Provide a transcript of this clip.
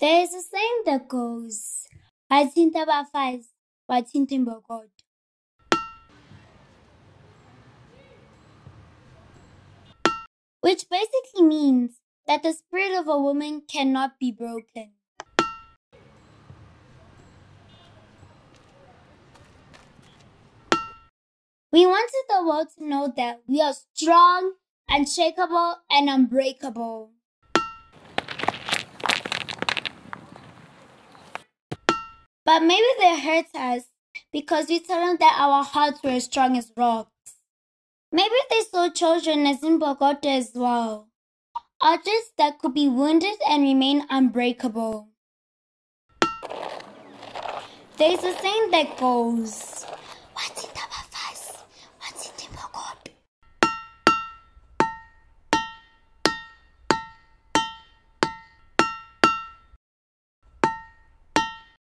There is a saying that goes, Bathinta bafazi, bathinta imbokodo. Which basically means that the spirit of a woman cannot be broken. We wanted the world to know that we are strong, unshakable, and unbreakable. But maybe they hurt us because we told them that our hearts were as strong as rocks. Maybe they saw children as imbokodo as well. Artists that could be wounded and remain unbreakable. There's a saying that goes,